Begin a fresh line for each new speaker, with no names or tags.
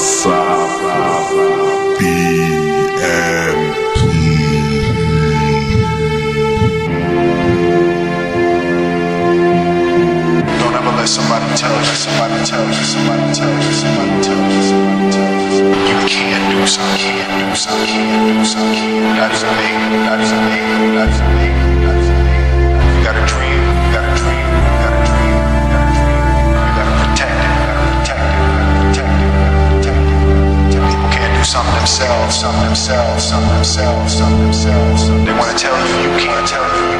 Wasafi
Don't ever let somebody tell you, somebody tell you, somebody tell you, somebody tell you, somebody tell you. You can't do something, can't do something, can't do something. Not even me, not themselves, something themselves, something themselves, something themselves. They wanna tell you, you can't tell you,